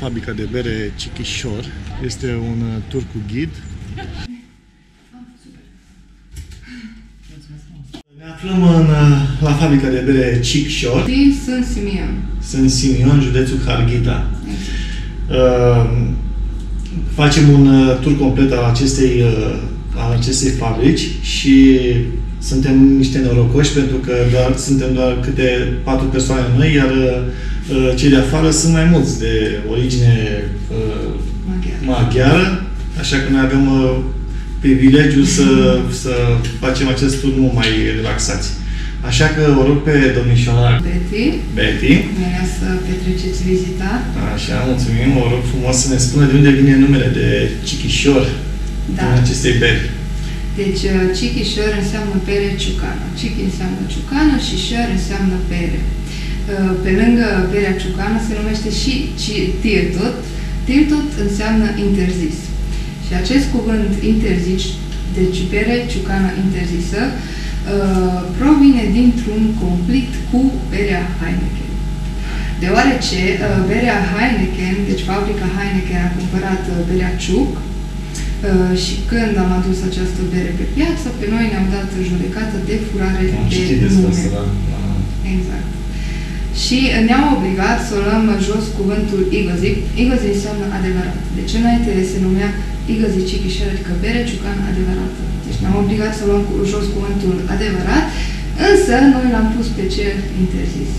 la fabrica de bere Chichișor. Este un uh, tur cu ghid. Ne aflăm în, uh, la fabrica de bere Chichișor. Din Sunt Simion. Sunt Simion, județul Harghita. Uh, facem un uh, tur complet al acestei, uh, al acestei fabrici și suntem niște norocoși pentru că doar, suntem doar câte patru persoane noi, iar uh, cei de afară sunt mai mulți de origine uh, Maghiar. maghiară, așa că noi avem uh, privilegiul să, să facem acest tur mult mai relaxați. Așa că o rog pe domnișoara Betty, Betty, venea să petreceți vizita. așa, mulțumim, o rog frumos să ne spună de unde vine numele de Chichișor Da. din acestei beri. Deci, uh, Chichișor înseamnă pere ciucană. Chichi înseamnă ciucană și șor înseamnă pere. Uh, Pe lângă berea ciucană se numește și ci- tirtut. Tirtut înseamnă interzis. Și acest cuvânt interzis, deci bere ciucană interzisă, uh, provine dintr-un conflict cu berea Heineken. Deoarece uh, berea Heineken, deci fabrica Heineken a cumpărat uh, berea Ciuc uh, și când am adus această bere pe piață, pe noi ne-au dat judecată de furare Am de citit despre nume. asta, da. da. Exact. Și ne-au obligat să o luăm jos cuvântul Igozi. Igozi înseamnă adevărat. Deci înainte se numea Igozi Cichișer, adică bere ciucană adevărată. Deci ne-au obligat să luăm cu- jos cuvântul adevărat, însă noi l-am pus pe cel interzis.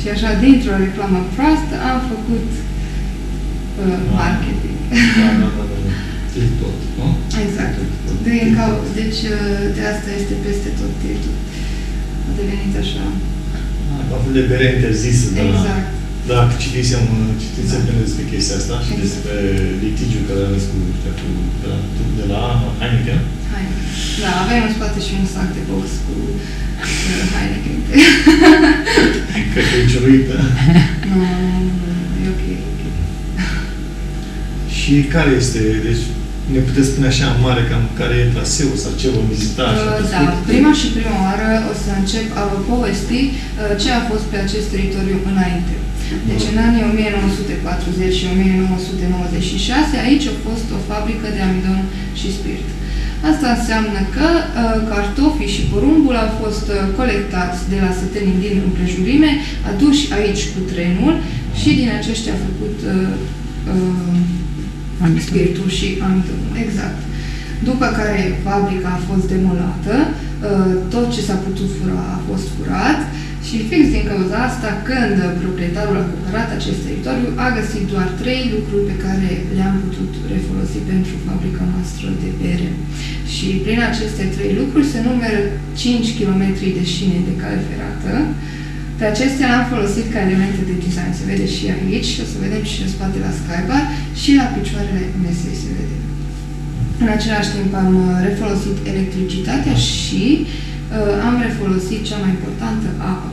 Și așa, dintr-o reclamă proastă, am făcut uh, marketing. Da, da, da, da. Til tot, nu? Exact. Din cau- deci uh, de asta este peste tot titlul. A devenit așa. La fel de bere interzisă, da. Exact. Da, citisem, citisem da. despre chestia asta și Exact. despre litigiul care a ales cu, ăștia, cu de la, de la Heineken. Hai. Da, avem în spate și un sac de box cu uh, Heineken. Cred că e ciuruită. nu, nu, nu, nu, e ok, e ok. Și care este, deci, ne puteți spune așa în mare cam care e traseul sau ce vom vizita? așa, Uh, pe da, scurt? prima și prima oară o să încep a vă povesti uh, ce a fost pe acest teritoriu înainte. Deci în anii 1940 și 1996 aici a fost o fabrică de amidon și spirit. Asta înseamnă că uh, cartofii și porumbul au fost uh, colectați de la sătenii din împrejurime, aduși aici cu trenul și din aceștia a făcut uh, uh, spiritul și amidonul. Exact. După care fabrica a fost demolată, uh, tot ce s-a putut fura a fost furat și fix din cauza asta, când proprietarul a cumpărat acest teritoriu, a găsit doar trei lucruri pe care le-am putut refolosi pentru fabrica noastră de bere. Și prin aceste trei lucruri se numără 5 km de șine de cale ferată. Pe acestea le-am folosit ca elemente de design. Se vede și aici, o să vedem și în spate la Skybar și la picioarele mesei se vede. În același timp am uh, refolosit electricitatea și uh, am refolosit cea mai importantă, apa.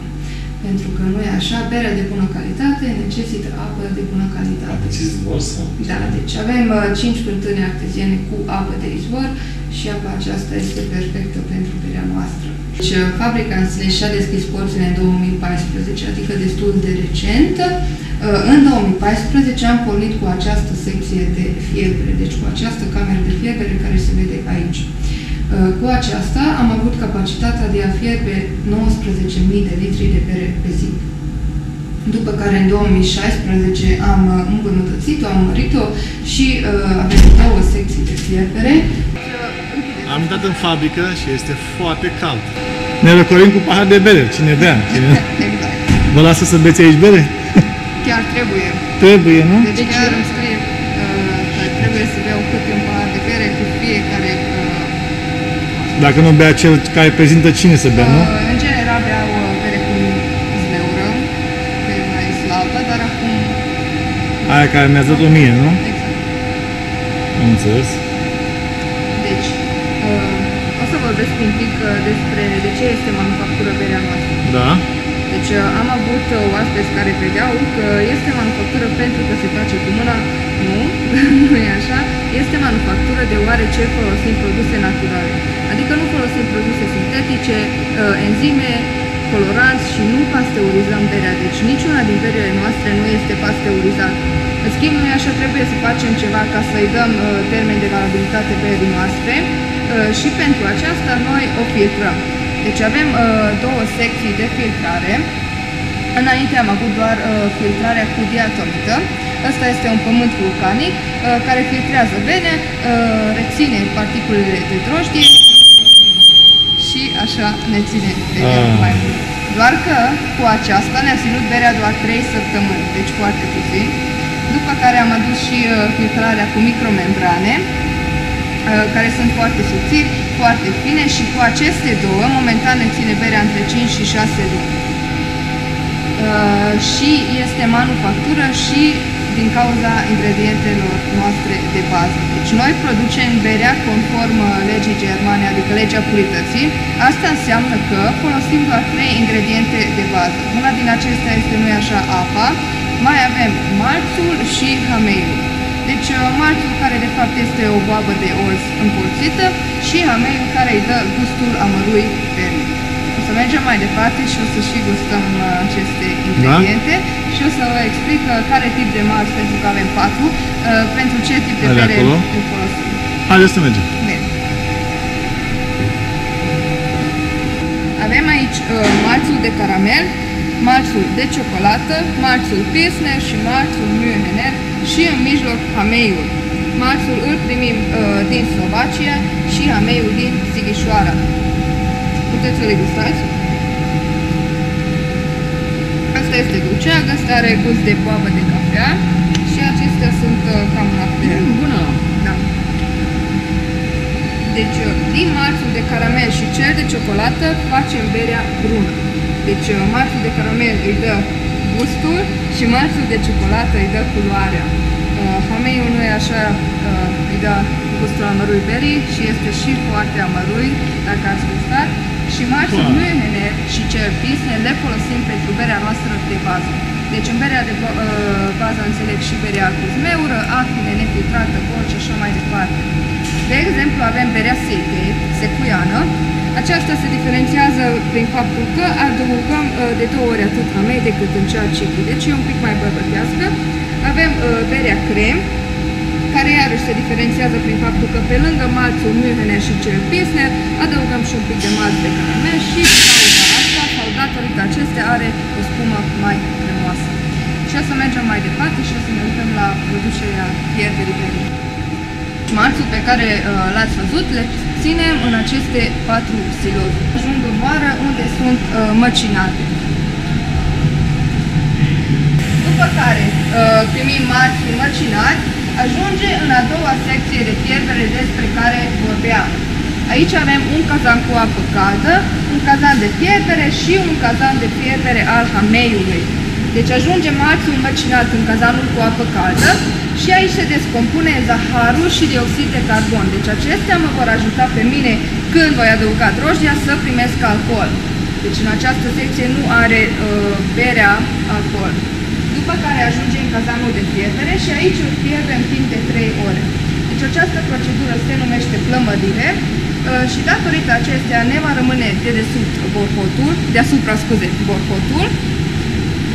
Pentru că nu e așa, berea de bună calitate necesită apă de bună calitate. Aveți izvor sau? Da, deci avem uh, 5 fântâni arteziene cu apă de izvor și apa aceasta este perfectă pentru berea noastră. Deci uh, fabrica în sine și-a deschis porțile în 2014, adică destul de recent. Uh, În 2014 am pornit cu această secție de fierbere, deci cu această cameră de fierbere care se vede aici. Uh, Cu aceasta am avut capacitatea de a fierbe 19.000 de litri de bere pe zi. După care în 2016 am uh, îmbunătățit-o, am mărit-o și uh, avem două secții de fierbere. Am intrat în fabrică și este foarte cald. Ne răcorim cu pahar de bere. Cine bea? Cine... exact. Vă lasă să beți aici bere? Chiar trebuie. Trebuie, nu? Deci chiar îmi scrie uh, că trebuie să beau câte un pahar de bere cu fiecare uh, Dacă nu bea cel care prezintă cine să bea, nu? Uh, În general beau uh, bere cu zmeură, că e mai slabă, dar acum... Aia care mi-a dat o mie, nu? Exact. Am înțeles. Deci, uh, o să vorbesc un pic uh, despre de ce este manufactură berea noastră. Da. Deci uh, am avut uh, oaspeți care credeau că este manufactură pentru că se face cu mâna. Nu, nu e așa. Este manufactură deoarece folosim produse naturale. Adică nu folosim produse sintetice, uh, enzime, coloranți și nu pasteurizăm berea. Deci niciuna din berile noastre nu este pasteurizată. În schimb, noi așa trebuie să facem ceva ca să-i dăm uh, termen de valabilitate berii noastre uh, și pentru aceasta noi o filtrăm. Deci avem uh, două secții de filtrare. Înainte am avut doar uh, filtrarea cu diatomită. Ăsta este un pământ vulcanic uh, care filtrează bine, uh, reține particulele de drojdie și așa ne ține berea Ah. mai mult. Doar că cu aceasta ne-a ținut berea doar 3 săptămâni, deci foarte puțin. După care am adus și uh, filtrarea cu micromembrane, uh, care sunt foarte subțiri, foarte fine și cu aceste două, momentan ne ține berea între 5 și 6 luni. Uh, și este manufactură și din cauza ingredientelor noastre de bază. Deci noi producem berea conform uh, legii germane, adică legea purității. Asta înseamnă că folosim doar trei ingrediente de bază. Una din acestea este, nu așa, apa, mai avem malțul și hameiul. Deci uh, malțul care de fapt este o boabă de orz împolțită și hameiul care îi dă gustul amărui berii. O să mergem mai departe și o să și gustăm uh, aceste ingrediente și o să vă explic uh, care tip de malț, pentru că avem patru, uh, pentru ce tip de Ale bere acolo? îl folosim. Haideți să mergem. Bine. Avem aici uh, malțul de caramel, malțul de ciocolată, malțul Pilsner și malțul Mühlener și în mijloc hameiul. Malțul îl primim uh, din Slovacia și hameiul din Sighișoara. Puteți să le gustați? Asta este dulceag, asta are gust de boabă de cafea și acestea sunt uh, cam la fel. Bună! Da. Deci, uh, din malțul de caramel și cel de ciocolată facem berea brună. Deci, uh, malțul de caramel îi dă gustul și malțul de ciocolată îi dă culoarea. Uh, Hameiul nu e așa, uh, îi dă gustul amărui berii și este și foarte amărui, dacă ați gustat. Și malțul Wow. Mühlener și cel Pilsner le folosim pentru berea noastră de bază. Deci în berea de ba- uh, bază înțeleg și berea cu zmeură, afine, nefiltrată, bol și așa mai departe. De exemplu, avem berea sete, secuiană. Aceasta se diferențiază prin faptul că adăugăm uh, de două ori atât amei decât în cea cicli, deci e un pic mai bărbătească. Avem uh, berea crem, care iarăși se diferențiază prin faptul că pe lângă malțul Mühlener și cel Pilsner adăugăm și un pic de malț de caramel și din cauza asta sau datorită acestea are o spumă mai cremoasă. Și o să mergem mai departe și o să ne uităm la producerea pierderii berii. Malțul pe care uh, l-ați văzut le ținem în aceste patru siloze. Ajung în vară unde sunt uh, măcinate. După care uh, primim marți măcinat, ajunge în a doua secție de pierdere despre care vorbeam. Aici avem un cazan cu apă caldă, un cazan de pierdere și un cazan de pierdere al hameiului. Deci ajunge marțul măcinat în cazanul cu apă caldă și aici se descompune zaharul și dioxid de carbon. Deci acestea mă vor ajuta pe mine când voi adăuga drojdia să primesc alcool. Deci în această secție nu are uh, berea alcool. După care ajunge în cazanul de fierdere și aici îl fierbe timp de 3 ore. Deci această procedură se numește plămădire uh, și datorită acestea ne va rămâne de desubt borhotul, deasupra, scuze, borhotul,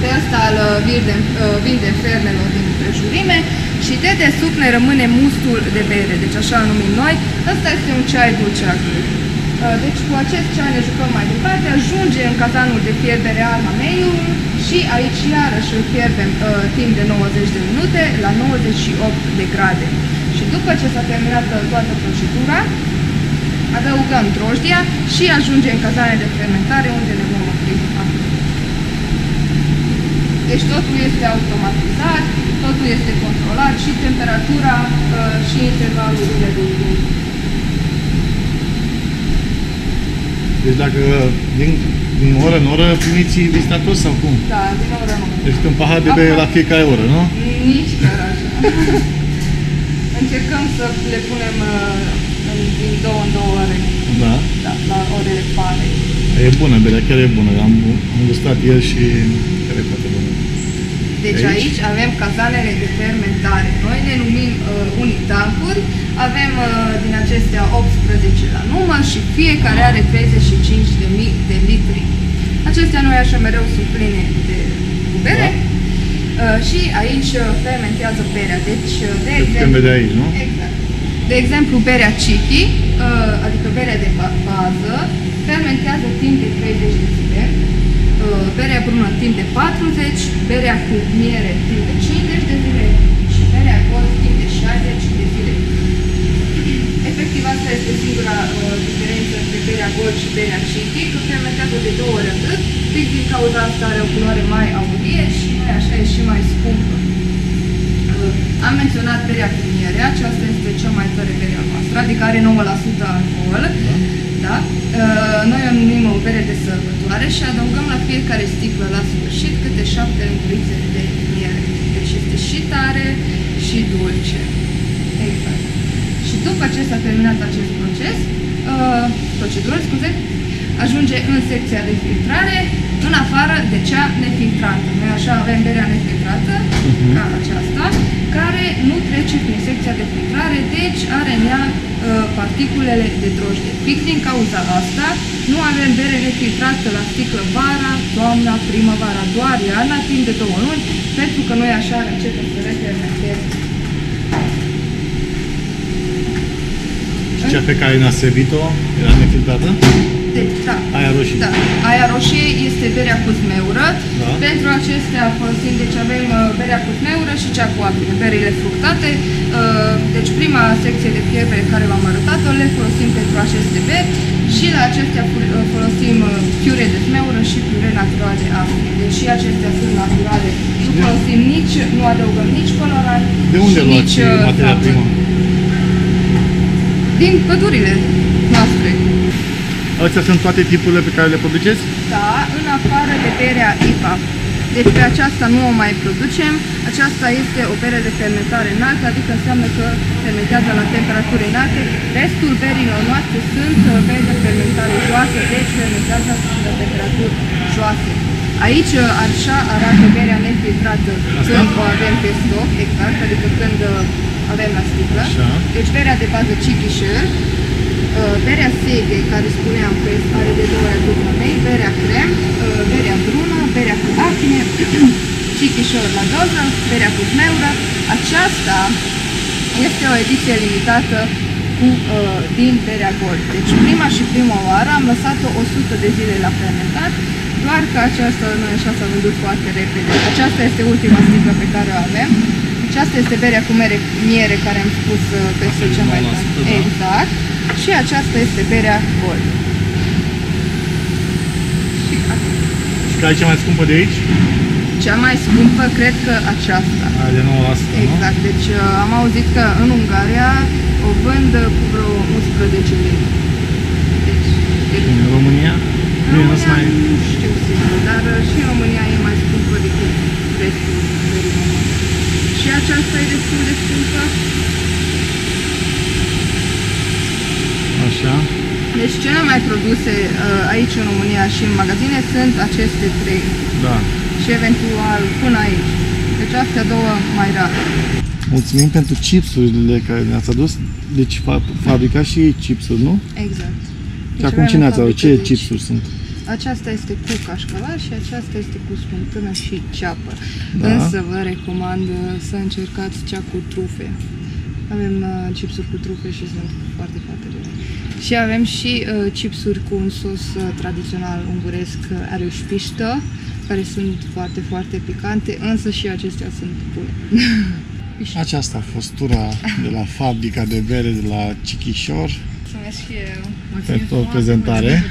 de asta îl uh, vindem, uh, vindem fermelor din împrejurime și de desubt ne rămâne mustul de bere, deci așa îl numim noi. Ăsta este un ceai dulceac. Uh, Deci cu acest ceai ne jucăm mai departe, ajunge în cazanul de fierbere al hameiului și aici iarăși îl fierbem uh, timp de 90 de minute la 98 de grade. Și după ce s-a terminat uh, toată procedura, adăugăm drojdia și ajunge în cazane de fermentare unde ne vom opri acum. Deci totul este automatizat, totul este controlat și temperatura uh, și intervalul de timp. Deci dacă din, din oră în oră primiți vizitatori sau cum? Da, din oră nu. Deci un pahar de bere la fiecare oră, nu? Nici chiar așa. Încercăm să le punem uh, în, din două în două ore, Da. da, la orele pare. E bună berea, chiar e bună. Am, am gustat ieri și chiar e foarte bună. Deci Aici? aici avem cazanele de fermentare. Noi le numim uh, unii tancuri. Avem uh, din acestea 18 la număr și fiecare are 35.000 de litri. Aceste noi așa mereu sunt pline de cu bere. Uh, și aici uh, fermentează berea. Deci, uh, de Putem exemplu, vedea aici, nu? Exact. De exemplu, berea Chiki, uh, adică berea de ba- bază, fermentează timp de 30 de zile, uh, berea brună timp de 40, berea cu miere timp de 50 de zile și berea gold timp de 60 de zile. Efectiv, asta este singura uh, diferență între berea gold și berea Chiki, că fermentează de două ori atât, fix din cauza asta are o culoare mai aurie și nu așa e și mai scumpă. Uh, Am menționat berea cu miere, aceasta este cea mai tare berea noastră, adică are 9% alcool. Da? Uh, Noi o numim o bere de sărbătoare și adăugăm la fiecare sticlă la sfârșit câte 7 lingurițe de miere. Deci este și tare și dulce. Exact. Și după ce s-a terminat acest proces, uh, procedură, scuze, ajunge în secția de filtrare, în afară de cea nefiltrată. Noi așa avem berea nefiltrată, ca aceasta, care nu trece prin secția de filtrare, deci are în ea uh, particulele de drojdie. Fix din cauza asta, nu avem bere nefiltrată la sticlă vara, toamna, primăvara, doar iarna, timp de două luni, pentru că noi așa începem să refermentăm. Și cea pe care ne-a servit-o era nefiltrată? Deci, da. Aia roșie. Da. Aia roșie este berea cu zmeură. Da. Pentru acestea folosim, deci avem uh, berea cu zmeură și cea cu apine, berile fructate. Uh, deci prima secție de fier pe care v-am arătat-o le folosim pentru aceste beri și la acestea fu- uh, folosim uh, piure de zmeură și piure naturale de apine. Deci și acestea sunt naturale. Nu folosim nici, nu adăugăm nici colorant De unde și luați nici uh, materia fapă. primă? Din pădurile noastre. Astea sunt toate tipurile pe care le produceți? Da, în afară de berea IPA. Deci pe aceasta nu o mai producem. Aceasta este o bere de fermentare înaltă, adică înseamnă că fermentează la temperaturi înalte. Restul berilor noastre sunt uh, beri de fermentare joasă, deci fermentează la temperaturi joase. Aici uh, așa arată berea nefiltrată când o avem pe stoc, exact, adică când uh, avem la sticlă. Așa. Deci berea de bază Chichișer, Uh, berea Sege, care spuneam că are de două ori atât la mei, berea crem, uh, berea brună, berea cu acne, chichișor la doză, berea cu zmeură. Aceasta este o ediție limitată cu, uh, din berea gold. Deci prima și prima oară am lăsat-o 100 de zile la fermentat, doar că aceasta nu așa s-a vândut foarte repede. Aceasta este ultima sticlă pe care o avem. Aceasta este berea cu mere, miere care am spus uh, că este Asta e cea mai 9%, tare. da. Exact. Și aceasta este berea gold. Și atât. Și care e cea mai scumpă de aici? Cea mai scumpă, cred că aceasta. Aia de 9%, nu? Exact. Deci uh, am auzit că în Ungaria o vând uh, cu vreo 11 lei. Deci, deci În România? în Nu, nu România mai... nu știu sigur, dar uh, și în România e mai scumpă decât restul țării Și aceasta e destul de scumpă. Așa. Deci cele mai produse uh, aici în România și în magazine sunt aceste trei Da. și eventual până aici. Deci astea două mai rare. Mulțumim pentru chipsurile care ne-ați adus. Deci fa- fabricați și ei chipsuri, nu? Exact. Și Deci acum avem ce o ne-ați adus? fabrică Ce de aici. chipsuri sunt? Aceasta este cu cașcaval și aceasta este cu smântână și ceapă. Da. Însă vă recomand uh, să încercați cea cu trufe. Avem uh, chipsuri cu trufe și sunt foarte, foarte bune. Și avem și uh, chipsuri cu un sos uh, tradițional unguresc, uh, areușpiștă, care sunt foarte, foarte picante, însă și acestea sunt bune. Aceasta a fost tura de la fabrica de bere de la Chichișor Mulțumesc și eu. pentru o prezentare.